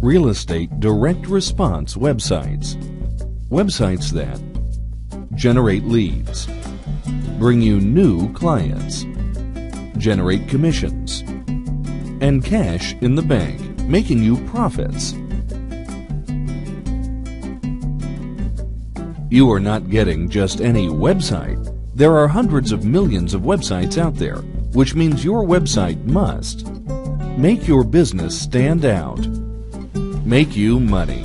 Real estate direct response websites. Websites that generate leads, bring you new clients, generate commissions, and cash in the bank, making you profits. You are not getting just any website. There are hundreds of millions of websites out there, which means your website must make your business stand out, make you money.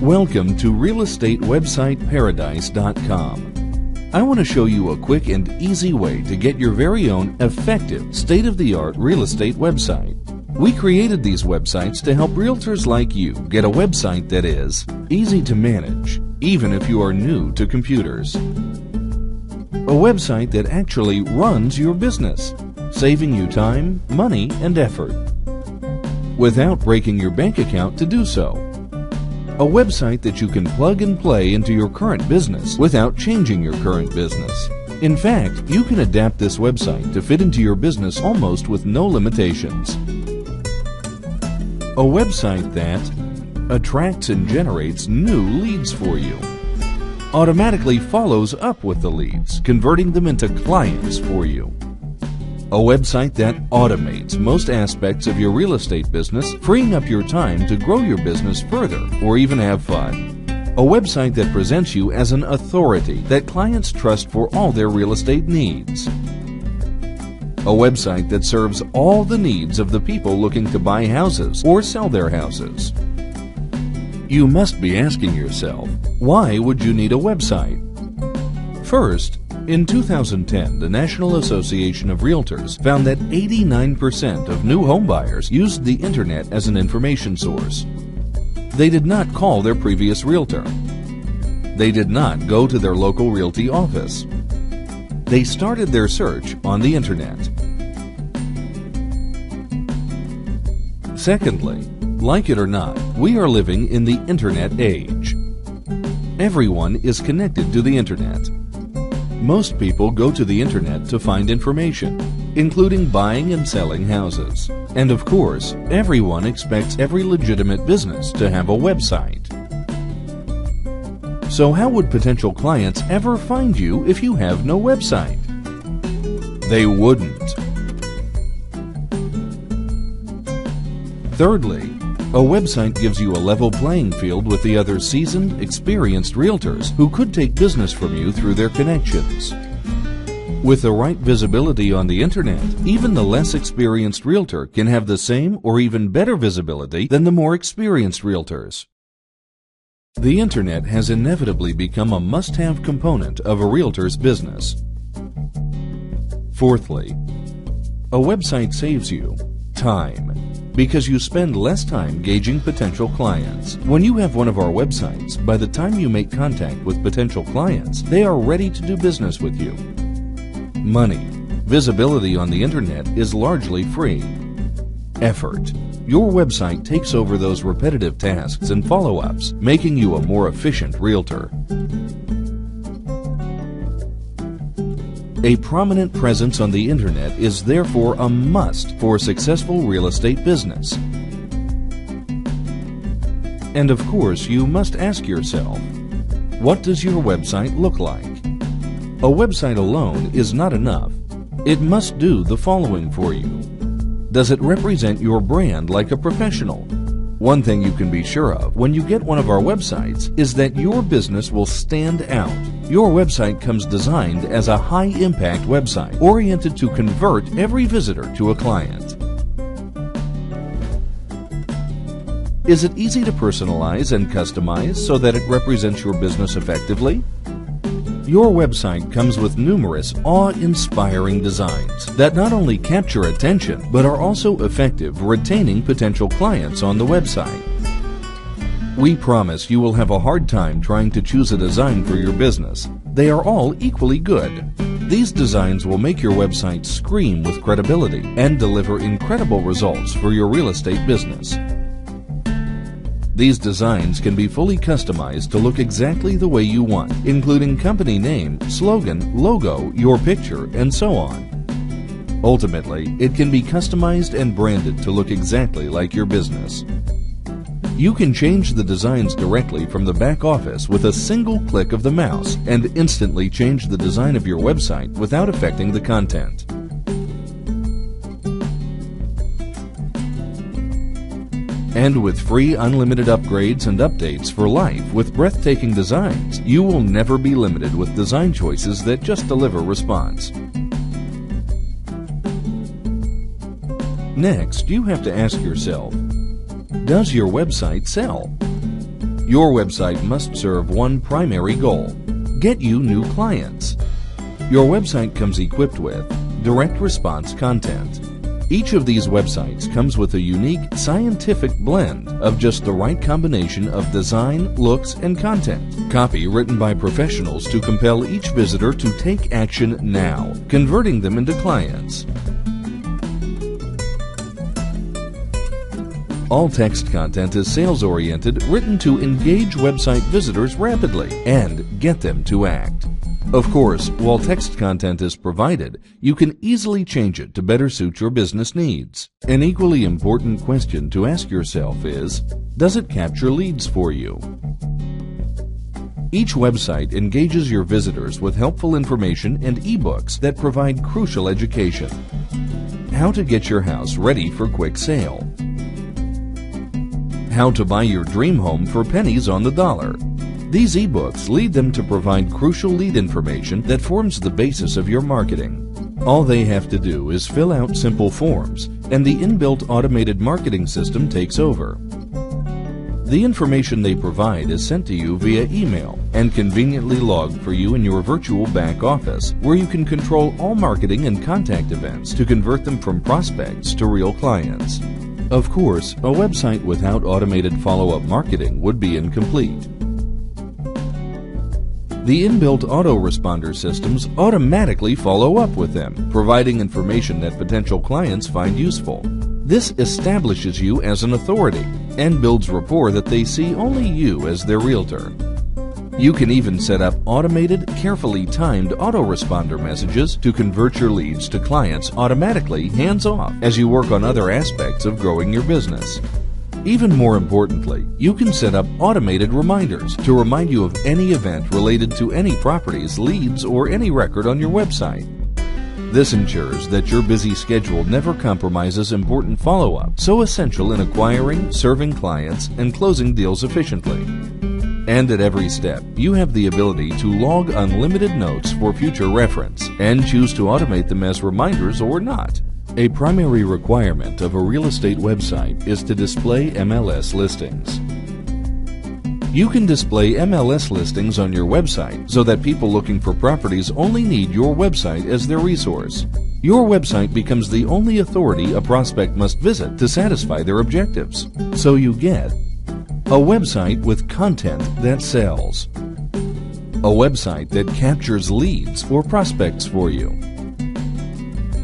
Welcome to RealEstateWebsiteParadise.com. I want to show you a quick and easy way to get your very own effective, state of the art real estate website. We created these websites to help realtors like you get a website that is easy to manage, even if you are new to computers. A website that actually runs your business, saving you time, money, and effort, without breaking your bank account to do so. A website that you can plug and play into your current business without changing your current business. In fact, you can adapt this website to fit into your business almost with no limitations. A website that attracts and generates new leads for you. Automatically follows up with the leads, converting them into clients for you. A website that automates most aspects of your real estate business, freeing up your time to grow your business further or even have fun. A website that presents you as an authority that clients trust for all their real estate needs a website that serves all the needs of the people looking to buy houses or sell their houses. You must be asking yourself, why would you need a website? First, in 2010, the National Association of Realtors found that 89% of new homebuyers used the internet as an information source. They did not call their previous realtor. They did not go to their local realty office. They started their search on the internet. Secondly, like it or not, we are living in the internet age. Everyone is connected to the internet. Most people go to the internet to find information, including buying and selling houses. And of course, everyone expects every legitimate business to have a website. So how would potential clients ever find you if you have no website? They wouldn't. Thirdly, a website gives you a level playing field with the other seasoned, experienced realtors who could take business from you through their connections. With the right visibility on the internet, even the less experienced realtor can have the same or even better visibility than the more experienced realtors. The Internet has inevitably become a must-have component of a realtor's business. Fourthly, a website saves you time because you spend less time gauging potential clients. When you have one of our websites, by the time you make contact with potential clients, they are ready to do business with you. Money. Visibility on the Internet is largely free. Effort. Your website takes over those repetitive tasks and follow ups, making you a more efficient realtor. A prominent presence on the internet is therefore a must for a successful real estate business. And of course, you must ask yourself what does your website look like? A website alone is not enough. It must do the following for you. Does it represent your brand like a professional? One thing you can be sure of when you get one of our websites is that your business will stand out. Your website comes designed as a high impact website oriented to convert every visitor to a client. Is it easy to personalize and customize so that it represents your business effectively? Your website comes with numerous awe-inspiring designs that not only capture attention, but are also effective retaining potential clients on the website. We promise you will have a hard time trying to choose a design for your business. They are all equally good. These designs will make your website scream with credibility and deliver incredible results for your real estate business. These designs can be fully customized to look exactly the way you want, including company name, slogan, logo, your picture, and so on. Ultimately, it can be customized and branded to look exactly like your business. You can change the designs directly from the back office with a single click of the mouse and instantly change the design of your website without affecting the content. And with free unlimited upgrades and updates for life with breathtaking designs, you will never be limited with design choices that just deliver response. Next, you have to ask yourself, does your website sell? Your website must serve one primary goal, get you new clients. Your website comes equipped with direct response content, each of these websites comes with a unique scientific blend of just the right combination of design, looks, and content. Copy written by professionals to compel each visitor to take action now, converting them into clients. All text content is sales oriented, written to engage website visitors rapidly and get them to act. Of course, while text content is provided, you can easily change it to better suit your business needs. An equally important question to ask yourself is, does it capture leads for you? Each website engages your visitors with helpful information and ebooks that provide crucial education. How to get your house ready for quick sale. How to buy your dream home for pennies on the dollar. These ebooks lead them to provide crucial lead information that forms the basis of your marketing. All they have to do is fill out simple forms, and the inbuilt automated marketing system takes over. The information they provide is sent to you via email and conveniently logged for you in your virtual back office, where you can control all marketing and contact events to convert them from prospects to real clients. Of course, a website without automated follow up marketing would be incomplete. The inbuilt autoresponder systems automatically follow up with them, providing information that potential clients find useful. This establishes you as an authority and builds rapport that they see only you as their realtor. You can even set up automated, carefully timed autoresponder messages to convert your leads to clients automatically hands off as you work on other aspects of growing your business. Even more importantly, you can set up automated reminders to remind you of any event related to any properties, leads, or any record on your website. This ensures that your busy schedule never compromises important follow up, so essential in acquiring, serving clients, and closing deals efficiently. And at every step, you have the ability to log unlimited notes for future reference and choose to automate them as reminders or not. A primary requirement of a real estate website is to display MLS listings. You can display MLS listings on your website so that people looking for properties only need your website as their resource. Your website becomes the only authority a prospect must visit to satisfy their objectives. So you get a website with content that sells, a website that captures leads or prospects for you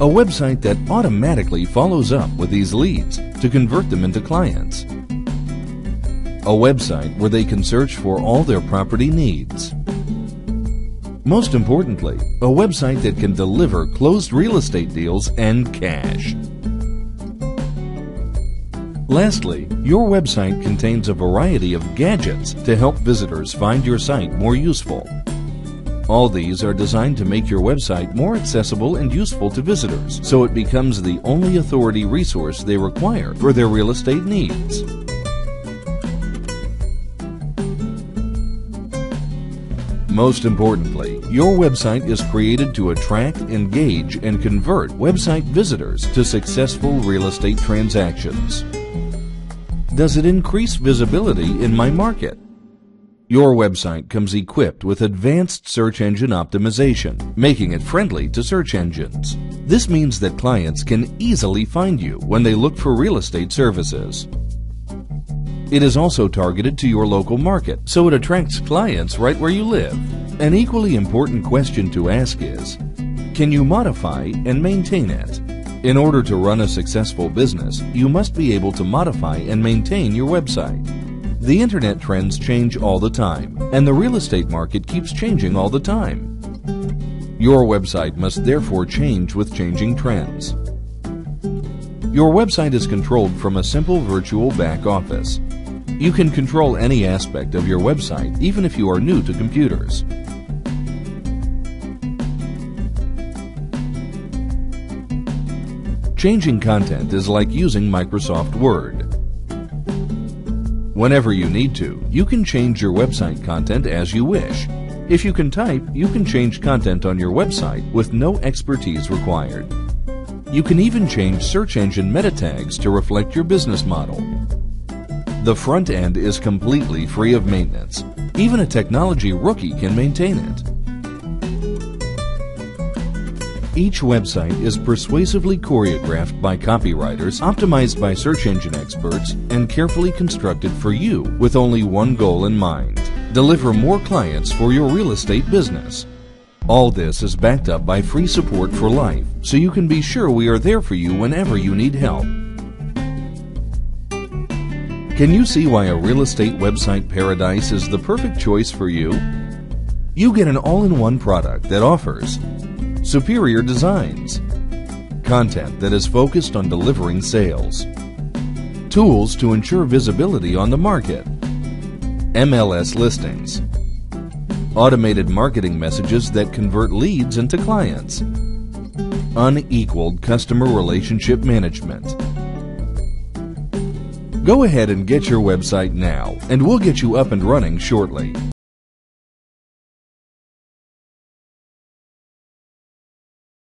a website that automatically follows up with these leads to convert them into clients. A website where they can search for all their property needs. Most importantly, a website that can deliver closed real estate deals and cash. Lastly, your website contains a variety of gadgets to help visitors find your site more useful. All these are designed to make your website more accessible and useful to visitors, so it becomes the only authority resource they require for their real estate needs. Most importantly, your website is created to attract, engage, and convert website visitors to successful real estate transactions. Does it increase visibility in my market? Your website comes equipped with advanced search engine optimization, making it friendly to search engines. This means that clients can easily find you when they look for real estate services. It is also targeted to your local market, so it attracts clients right where you live. An equally important question to ask is, can you modify and maintain it? In order to run a successful business, you must be able to modify and maintain your website. The internet trends change all the time, and the real estate market keeps changing all the time. Your website must therefore change with changing trends. Your website is controlled from a simple virtual back office. You can control any aspect of your website even if you are new to computers. Changing content is like using Microsoft Word. Whenever you need to, you can change your website content as you wish. If you can type, you can change content on your website with no expertise required. You can even change search engine meta tags to reflect your business model. The front end is completely free of maintenance. Even a technology rookie can maintain it. Each website is persuasively choreographed by copywriters, optimized by search engine experts, and carefully constructed for you with only one goal in mind deliver more clients for your real estate business. All this is backed up by free support for life, so you can be sure we are there for you whenever you need help. Can you see why a real estate website paradise is the perfect choice for you? You get an all in one product that offers superior designs, content that is focused on delivering sales, tools to ensure visibility on the market, MLS listings, automated marketing messages that convert leads into clients, unequaled customer relationship management. Go ahead and get your website now, and we'll get you up and running shortly.